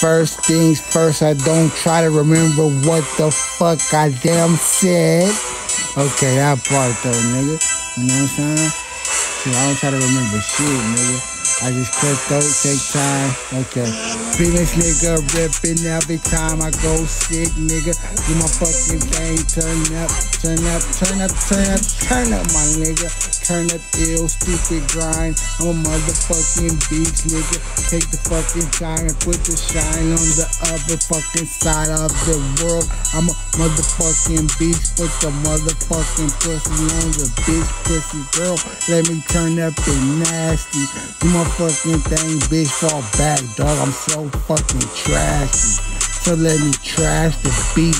First things first, I don't try to remember what the fuck I damn said. Okay, that part though, nigga. You know what I'm saying? See, I don't try to remember shit, nigga. I just cut throat, take time. Okay. Venus nigga ripping every time I go sick, nigga. Do my fucking thing, turn up, turn up, turn up, turn up, turn up, my nigga. Turn up ill, stupid grind. I'm a motherfucking beast, nigga. Take the fucking time and put the shine on the other fucking side of the world. I'm a motherfucking beast. Put the motherfucking pussy on the bitch pussy girl. Let me turn up and nasty. Do my fucking thing, bitch, fall back, dog. I'm so fucking trashy. So let me trash the beat.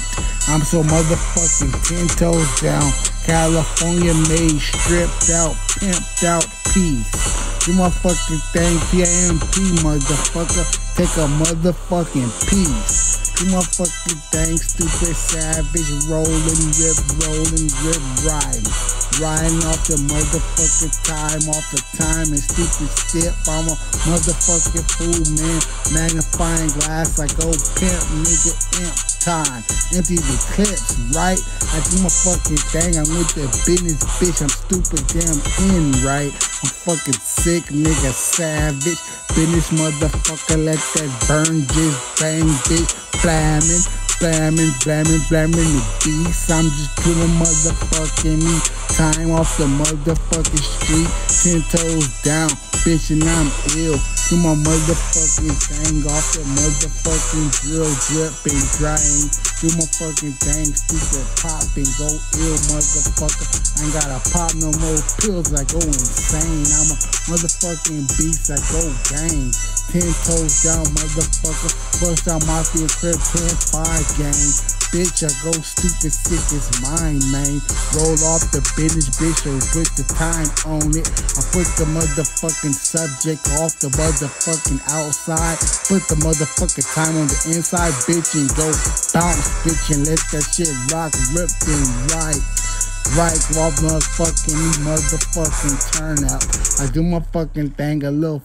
I'm so motherfucking ten toes down. California made, stripped out, pimped out piece. Do my fucking thing, PAMP, motherfucker. Take a motherfucking piece. Do motherfucking fucking thing, stupid savage, rolling, rip, rolling, rip, riding. Riding off the motherfucking time, off the time and stupid step. I'm a motherfucking fool, man. Magnifying glass like old pimp, nigga, imp time. Empty the clips, right? I do my fucking thing. I'm with the business, bitch. I'm stupid, damn in, right? I'm fucking sick, nigga, savage. Business motherfucker, let that burn, just bang, bitch, flamming blaming, blaming, blaming the beast. I'm just putting motherfucking me time off the motherfucking street. Ten toes down, bitch, and I'm ill. Do my motherfucking thing off the motherfucking drill, dripping, drying. Do my fucking thing, stupid popping, go ill, motherfucker. I ain't gotta pop no more pills, I go insane. I'm motherfucking beats that go gang. Ten toes down, motherfucker. Bust out mafia crib, 10 5 gang. Bitch, I go stupid sick, it's mine, man. Roll off the business, bitch, or put the time on it. I put the motherfucking subject off the motherfucking outside. Put the motherfucking time on the inside, bitch, and go bounce, bitch, and let that shit rock, rip and right. Right, off motherfucking motherfucking turn up. I do my fucking thing, a little